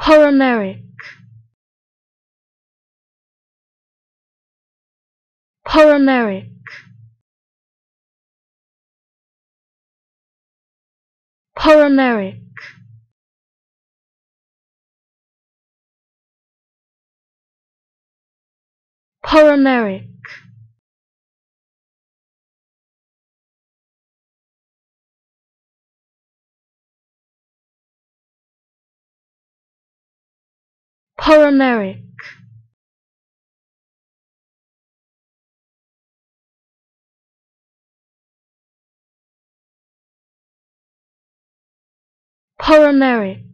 Polymeric Polymeric Polymeric Polymeric Polymeric Polymeric